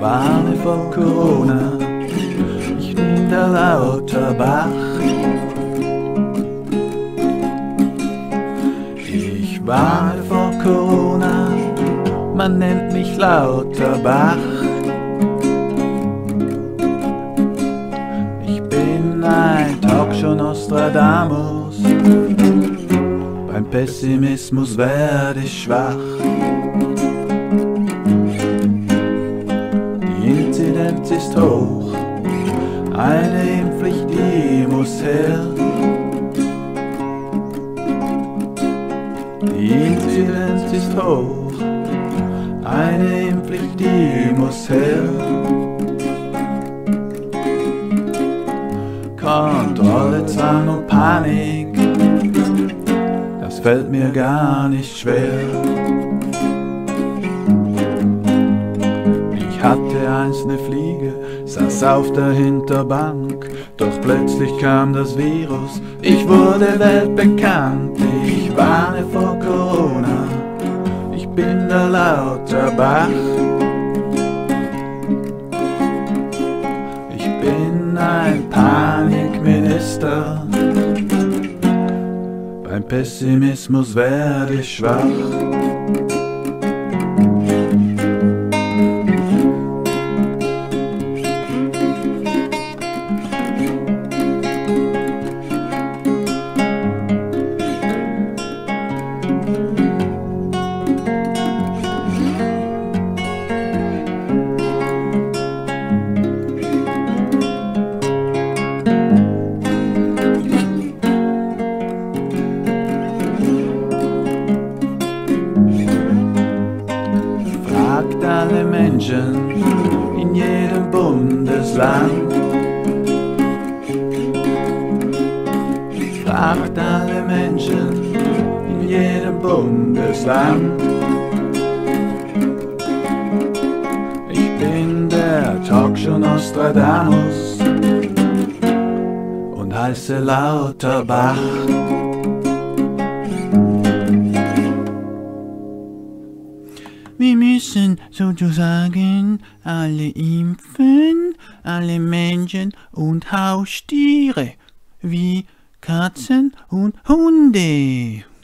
warne vor Corona, ich bin der Lauterbach. Ich warne vor Corona, man nennt mich Lauterbach. Ich bin ein Talkshow Nostradamus, beim Pessimismus werde ich schwach. Ist hoch, eine Impfpflicht, die muss her. Die Inzidenz ist hoch, eine Impfpflicht, die muss her. Kontrolle, Zwang und Panik, das fällt mir gar nicht schwer. Einst Fliege, saß auf der Hinterbank, doch plötzlich kam das Virus, ich wurde weltbekannt, ich warne vor Corona, ich bin der Lauterbach. Ich bin ein Panikminister, beim Pessimismus werde ich schwach. Fragt alle Menschen in jedem Bundesland. Fragt alle Menschen in jedem Bundesland. Ich bin der Talkshow Nostradamus und heiße Lauterbach. Sozusagen alle impfen, alle Menschen und Haustiere, wie Katzen und Hunde.